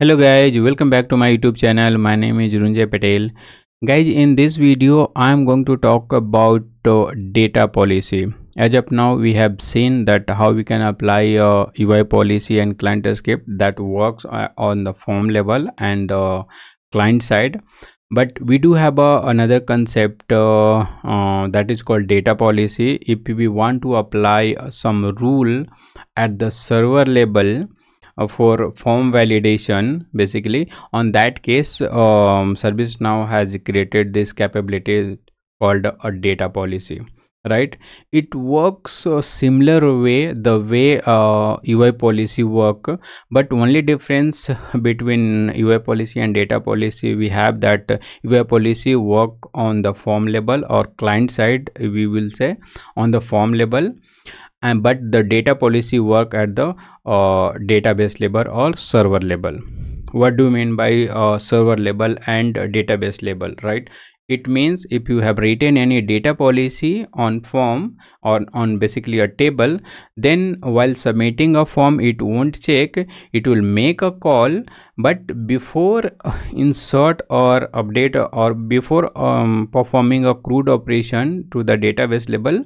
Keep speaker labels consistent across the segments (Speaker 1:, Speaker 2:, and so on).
Speaker 1: hello guys welcome back to my youtube channel. My name is runjay patel. Guys in this video i am going to talk about uh, data policy. As of now we have seen that how we can apply a ui policy and client script that works uh, on the form level and the client side. But we do have a, another concept uh, uh, that is called data policy. If we want to apply some rule at the server level uh, for form validation basically. On that case um, now has created this capability called a data policy right? It works a similar way the way uh, ui policy work but only difference between ui policy and data policy. We have that ui policy work on the form level or client side we will say on the form level and but the data policy work at the uh, database level or server level what do you mean by uh, server level and database level right? It means if you have written any data policy on form or on basically a table then while submitting a form it won't check. It will make a call but before insert or update or before um, performing a CRUD operation to the database level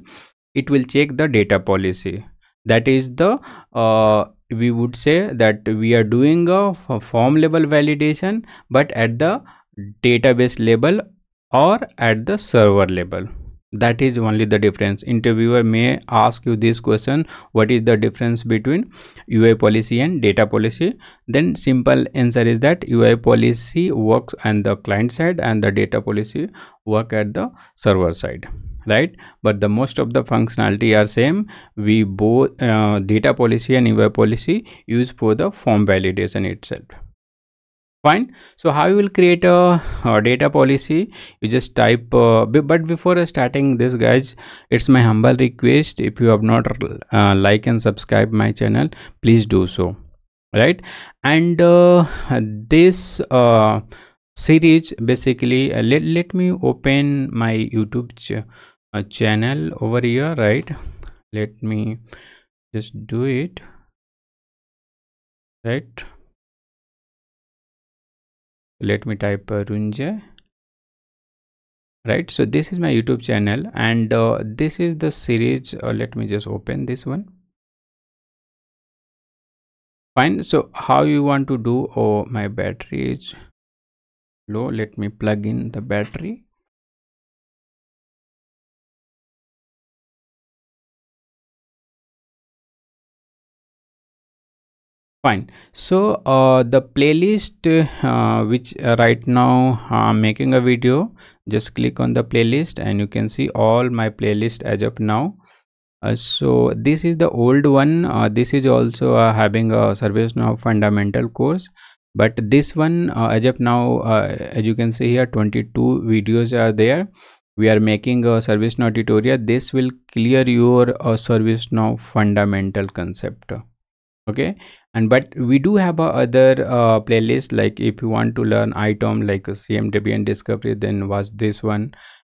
Speaker 1: it will check the data policy. That is the uh, we would say that we are doing a form level validation but at the database level or at the server level. That is only the difference. Interviewer may ask you this question what is the difference between ui policy and data policy? Then simple answer is that ui policy works on the client side and the data policy work at the server side right? But the most of the functionality are same. We both uh, data policy and ui policy use for the form validation itself. Fine. So how you will create a, a data policy? You just type uh, but before starting this guys it's my humble request. If you have not uh, like and subscribe my channel please do so right? And uh, this uh, series basically uh, let, let me open my youtube uh, channel over here right? Let me just do it right? Let me type uh, Runjay right? So this is my youtube channel and uh, this is the series uh, let me just open this one. Fine. So how you want to do? Oh my battery is low. Let me plug in the battery fine. So uh, the playlist uh, which uh, right now i'm making a video just click on the playlist and you can see all my playlist as of now. Uh, so this is the old one. Uh, this is also uh, having a ServiceNow fundamental course. But this one as of now as you can see here 22 videos are there. We are making a ServiceNow tutorial. This will clear your ServiceNow fundamental concept. Okay and but we do have a other uh, playlist like if you want to learn ITOM like cmdb and discovery then watch this one.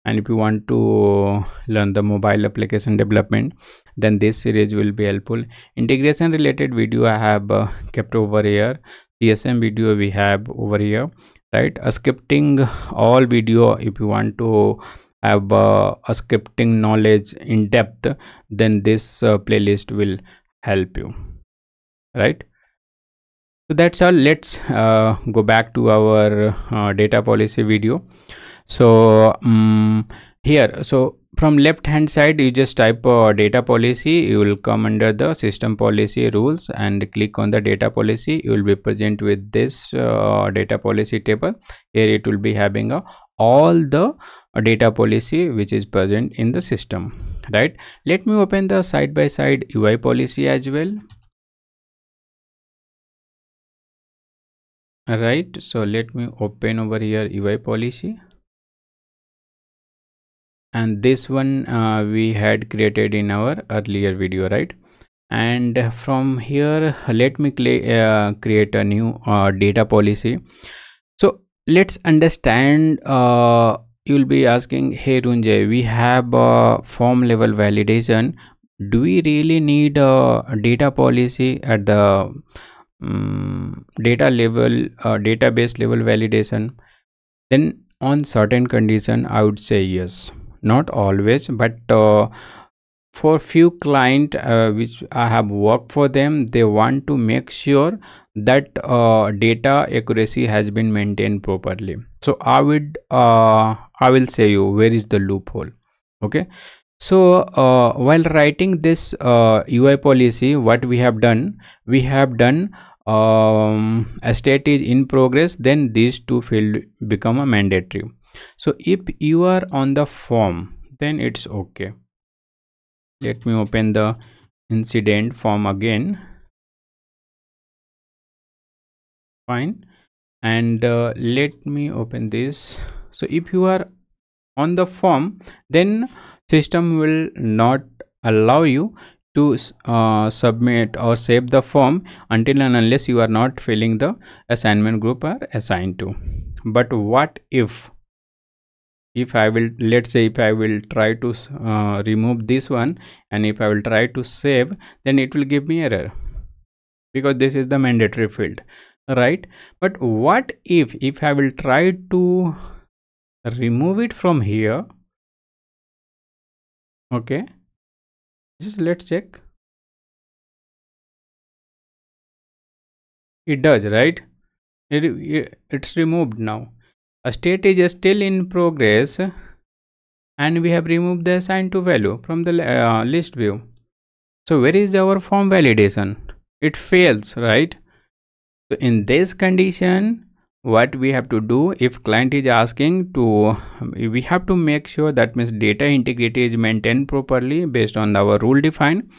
Speaker 1: And if you want to learn the mobile application development then this series will be helpful. Integration related video i have uh, kept over here. Csm video we have over here right? A scripting all video if you want to have uh, a scripting knowledge in depth then this uh, playlist will help you right? So that's all. Let's uh, go back to our uh, data policy video. So um, here so from left hand side you just type uh, data policy. You will come under the system policy rules and click on the data policy. You will be present with this uh, data policy table. Here it will be having a all the uh, data policy which is present in the system right? Let me open the side by side ui policy as well right so let me open over here ui policy. And this one uh, we had created in our earlier video right? And from here let me uh, create a new uh, data policy. So let's understand uh, you'll be asking hey runjay we have a form level validation. Do we really need a data policy at the um, data level uh, database level validation then on certain condition i would say yes. Not always but uh, for few client uh, which i have worked for them they want to make sure that uh, data accuracy has been maintained properly. So i would uh, i will say you where is the loophole? Okay? So uh, while writing this ui uh, policy what we have done we have done um, a state is in progress then these two field become a mandatory. So if you are on the form then it's okay. Let me open the incident form again. Fine. And uh, let me open this. So if you are on the form then system will not allow you to uh, submit or save the form until and unless you are not filling the assignment group are assigned to. But what if if i will let's say if i will try to uh, remove this one and if i will try to save then it will give me error because this is the mandatory field right? But what if if i will try to remove it from here okay just let's check. It does right? It, it it's removed now. A state is still in progress and we have removed the assigned to value from the uh, list view. So where is our form validation? It fails right? So in this condition what we have to do if client is asking to we have to make sure that means data integrity is maintained properly based on our rule defined.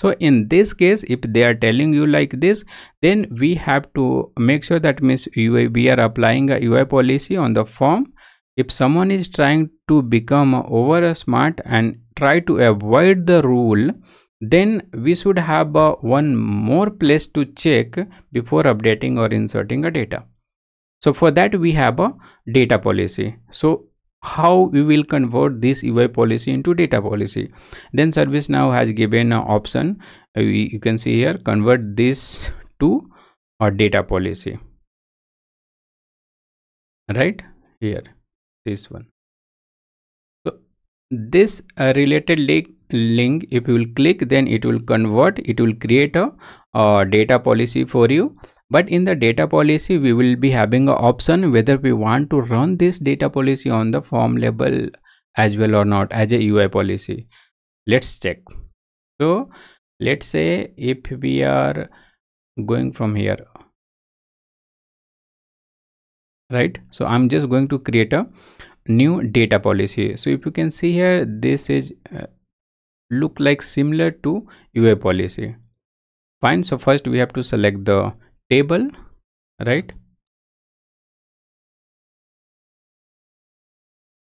Speaker 1: So in this case if they are telling you like this then we have to make sure that means UI, we are applying a ui policy on the form. If someone is trying to become over smart and try to avoid the rule then we should have uh, one more place to check before updating or inserting a data so for that we have a data policy so how we will convert this UI policy into data policy. Then ServiceNow has given an option. Uh, you can see here, convert this to a data policy. Right here, this one. So this uh, related link, link, if you will click, then it will convert, it will create a, a data policy for you but in the data policy we will be having an option whether we want to run this data policy on the form level as well or not as a ui policy. Let's check. So let's say if we are going from here right? So i'm just going to create a new data policy. So if you can see here this is uh, look like similar to ui policy. Fine. So first we have to select the table right?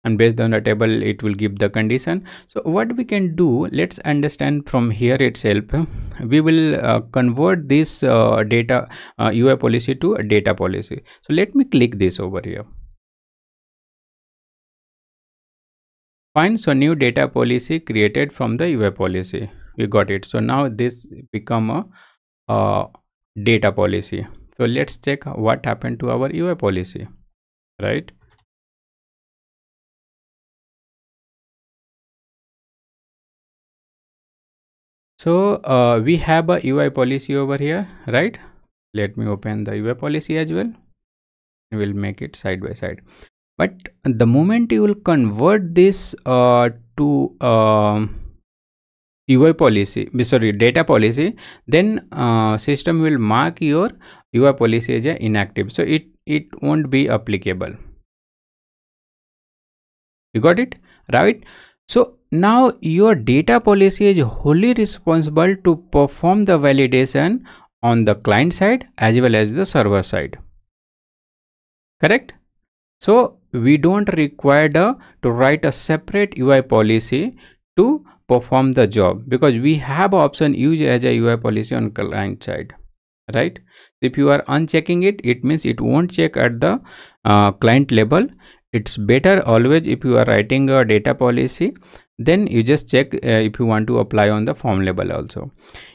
Speaker 1: And based on the table it will give the condition. So what we can do let's understand from here itself. We will uh, convert this uh, data uh, ui policy to a data policy. So let me click this over here. Fine so new data policy created from the ui policy. We got it. So now this become a uh, data policy. So let's check what happened to our ui policy right? So uh, we have a ui policy over here right? Let me open the ui policy as well. We'll make it side by side. But the moment you will convert this uh, to uh, UI policy, sorry, data policy, then uh, system will mark your UI policy as inactive. So it, it won't be applicable. You got it? Right? So now your data policy is wholly responsible to perform the validation on the client side as well as the server side. Correct? So we don't require the, to write a separate UI policy to perform the job. Because we have option use as a UI policy on client side right? If you are unchecking it it means it won't check at the uh, client level. It's better always if you are writing a data policy then you just check uh, if you want to apply on the form level also.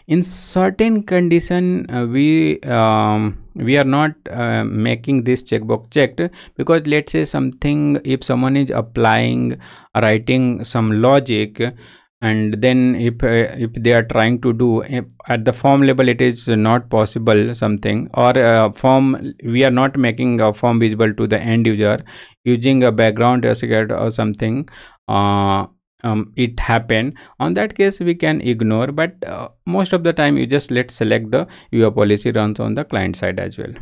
Speaker 1: In certain condition uh, we um, we are not uh, making this checkbox checked. Because let's say something if someone is applying writing some logic and then if uh, if they are trying to do at the form level it is not possible something or uh, form we are not making a form visible to the end user using a background or something uh, um, it happen. On that case we can ignore but uh, most of the time you just let select the your policy runs on the client side as well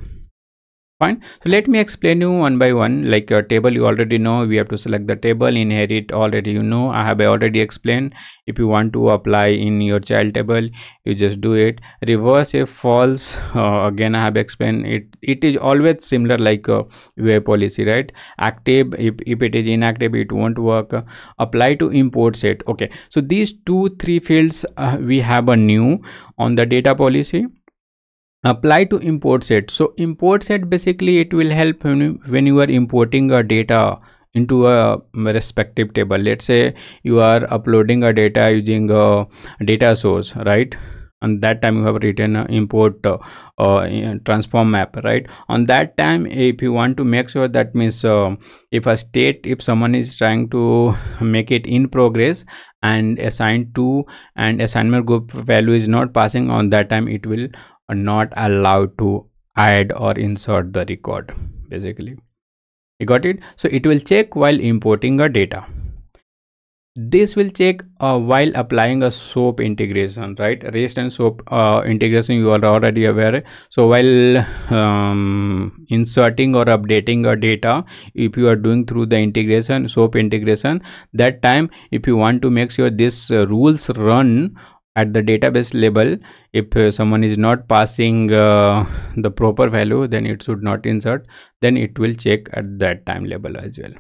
Speaker 1: fine. So let me explain you one by one like your table you already know we have to select the table inherit already you know i have already explained. If you want to apply in your child table you just do it. Reverse if false uh, again i have explained it it is always similar like a UI policy right? Active if, if it is inactive it won't work. Apply to import set. Okay. So these two three fields uh, we have a new on the data policy apply to import set. So import set basically it will help when you, are importing a data into a respective table. Let's say you are uploading a data using a data source right? And that time you have written import uh, uh, transform map right? On that time if you want to make sure that means uh, if a state if someone is trying to make it in progress and assign to and assignment group value is not passing on that time it will not allowed to add or insert the record basically. You got it? So it will check while importing a data. This will check uh, while applying a soap integration right? Rest and soap uh, integration you are already aware. So while um, inserting or updating a data if you are doing through the integration soap integration that time if you want to make sure this uh, rules run at the database level if uh, someone is not passing uh, the proper value then it should not insert. Then it will check at that time level as well.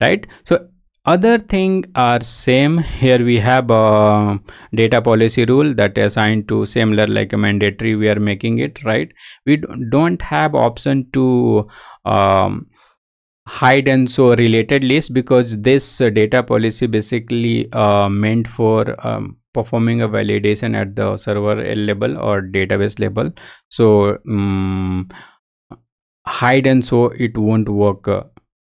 Speaker 1: Right? So other thing are same. Here we have a data policy rule that assigned to similar like a mandatory we are making it right? We don't have option to um, hide and show related list because this uh, data policy basically uh, meant for um, performing a validation at the server level or database level. So um, hide and show it won't work uh,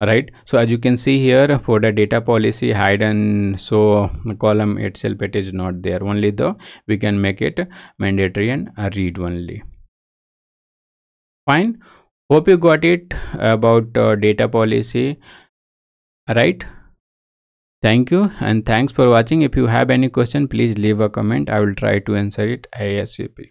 Speaker 1: right? So as you can see here for the data policy hide and show column itself it is not there. Only the we can make it mandatory and read only. Fine. Hope you got it about uh, data policy right thank you and thanks for watching. If you have any question please leave a comment. I will try to answer it asap